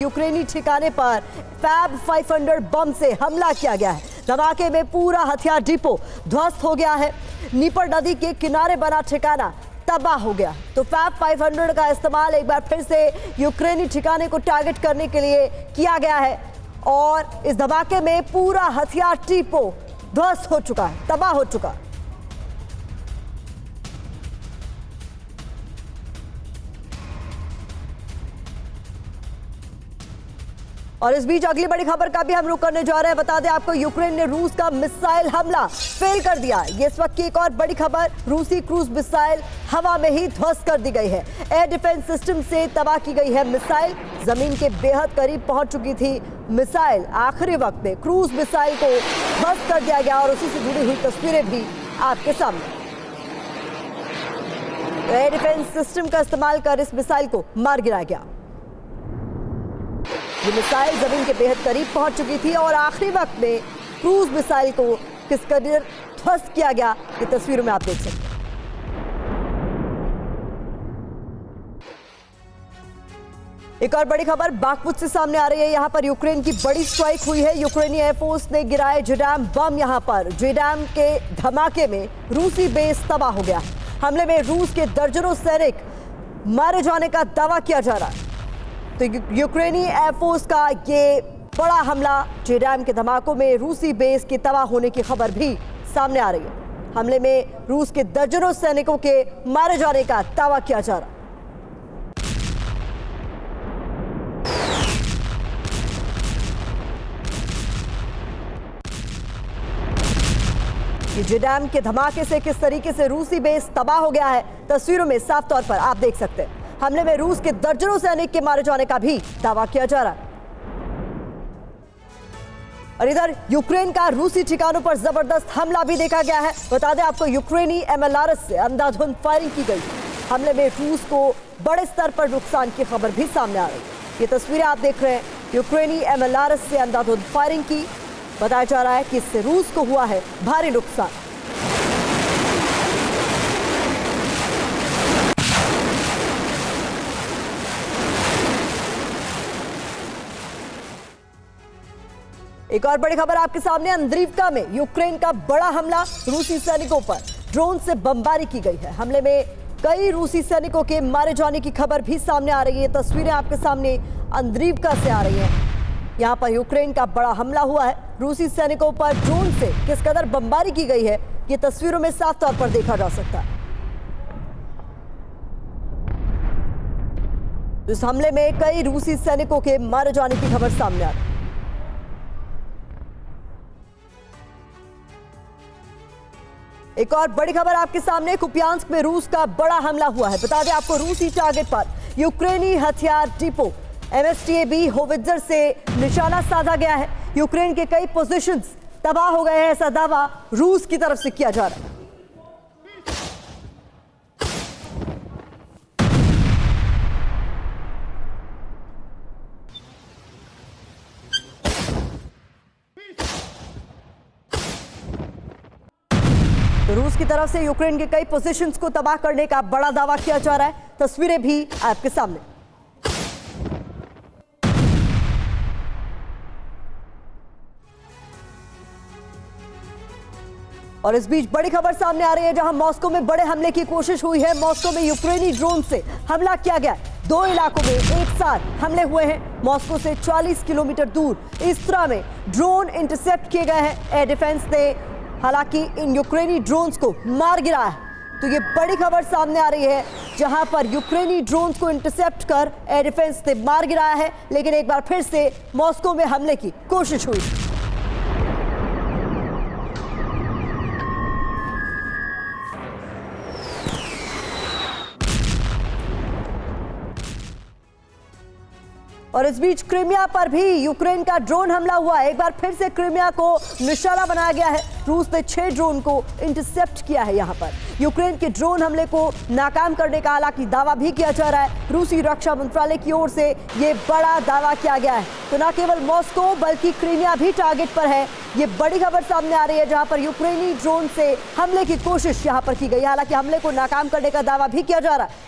यूक्रेनी ठिकाने पर फैब 500 बम से हमला किया गया है। धमाके में पूरा हथियार डिपो ध्वस्त हो गया है। नीपर नदी के किनारे बना ठिकाना तबाह हो गया। तो फैब 500 का इस्तेमाल एक बार फिर से यूक्रेनी ठिकाने को टारगेट करने के लिए किया गया है और इस धमाके में पूरा हथियार डिपो ध्वस्त हो चुका है, तबाह हो चुका है। और इस बीच अगली बड़ी खबर का भी हम रुक करने जा रहे हैं। बता दें आपको, यूक्रेन ने रूस का मिसाइल हमला फेल कर दिया ये इस वक्त की एक और बड़ी खबर, रूसी क्रूज मिसाइल हवा में ही ध्वस्त कर दी गई है। एयर डिफेंस सिस्टम से तबाह की गई है मिसाइल। ज़मीन के बेहद करीब पहुँच चुकी थी मिसाइल। आखिरी वक्त में क्रूज मिसाइल को ध्वस्त कर दिया गया और उसी से जुड़ी हुई तस्वीरें भी आपके सामने। एयर डिफेंस सिस्टम का इस्तेमाल कर इस मिसाइल को मार गिराया गया। ये मिसाइल ज़मीन के बेहद करीब पहुँच चुकी थी और आखिरी वक्त में क्रूज मिसाइल को किस कदर ध्वस्त किया गया, ये तस्वीरों में आप देख सकते हैं। एक और बड़ी खबर बागपुत से सामने आ रही है। यहाँ पर यूक्रेन की बड़ी स्ट्राइक हुई है। यूक्रेनी एयरफोर्स ने गिराए जेडैम बम यहाँ पर। जेडैम के धमाके में रूसी बेस तबाह हो गया। हमले में रूस के दर्जनों सैनिक मारे जाने का दावा किया जा रहा है। तो यूक्रेनी एयरफोर्स का ये बड़ा हमला। जेडैम के धमाकों में रूसी बेस के तबाह होने की खबर भी सामने आ रही है। हमले में रूस के दर्जनों सैनिकों के मारे जाने का दावा किया जा रहा जेडैम के धमाके से किस तरीके से रूसी बेस तबाह हो गया है, तस्वीरों में साफ़ तौर पर आप देख सकते हैं। हमले में रूस के दर्जनों सैनिक के मारे जाने का भी दावा किया जा रहा है। और इधर यूक्रेन का रूसी ठिकानों पर ज़बरदस्त हमला भी देखा गया है। बता दें आपको, यूक्रेनी एमएलआरएस से अंधाधुंध फायरिंग की गई। हमले में रूस को बड़े स्तर पर नुकसान की खबर भी सामने आ रही है। ये तस्वीरें आप देख रहे हैं, यूक्रेनी एमएलआरएस से अंधाधुंध फायरिंग की। बताया जा रहा है कि इससे रूस को हुआ है भारी नुकसान। एक और बड़ी खबर आपके सामने अंद्रीवका में यूक्रेन का बड़ा हमला रूसी सैनिकों पर। ड्रोन से बमबारी की गई है। हमले में कई रूसी सैनिकों के मारे जाने की खबर भी सामने आ रही है। तस्वीरें आपके सामने अंद्रीवका से आ रही हैं। यहाँ पर यूक्रेन का बड़ा हमला हुआ है। रूसी सैनिकों पर ड्रोन से किस कदर बमबारी की गई है, ये तस्वीरों में साफ़ तौर पर देखा जा सकता है। इस हमले में कई रूसी सैनिकों के मारे जाने की खबर सामने आ रही एक और बड़ी खबर आपके सामने, कुपियांस्क में रूस का बड़ा हमला हुआ है। बता दें आपको, रूसी टारगेट पर यूक्रेनी हथियार डिपो। एमएसटीएबी होविजर से निशाना साधा गया है। यूक्रेन के कई पोजीशंस तबाह हो गए हैं। ऐसा दावा रूस की तरफ़ से किया जा रहा है तो की तरफ़ से यूक्रेन के कई पोजीशंस को तबाह करने का बड़ा दावा किया जा रहा है। तस्वीरें भी आपके सामने। और इस बीच बड़ी खबर सामने आ रही है, जहाँ मॉस्को में बड़े हमले की कोशिश हुई है। मॉस्को में यूक्रेनी ड्रोन से हमला किया गया। दो इलाकों में एक साथ हमले हुए हैं। मॉस्को से 40 किलोमीटर दूर इस तरह में ड्रोन इंटरसेप्ट किए गए हैं। एयर डिफेंस ने हालाँकि इन यूक्रेनी ड्रोन्स को मार गिरा है। तो ये बड़ी खबर सामने आ रही है, जहाँ पर यूक्रेनी ड्रोन्स को इंटरसेप्ट कर एयर डिफेंस ने मार गिराया है, लेकिन एक बार फिर से मॉस्को में हमले की कोशिश हुई। और इस बीच क्रीमिया पर भी यूक्रेन का ड्रोन हमला हुआ। है एक बार फिर से क्रीमिया को निशाना बनाया गया है। रूस ने छह ड्रोन को इंटरसेप्ट किया है यहाँ पर। यूक्रेन के ड्रोन हमले को नाकाम करने का हालाँकि दावा भी किया जा रहा है। रूसी रक्षा मंत्रालय की ओर से ये बड़ा दावा किया गया है। तो न केवल मॉस्को, बल्कि क्रीमिया भी टारगेट पर है। ये बड़ी खबर सामने आ रही है, जहाँ पर यूक्रेनी ड्रोन से हमले की कोशिश यहाँ पर की गई हालाँकि हमले को नाकाम करने का दावा भी किया जा रहा है।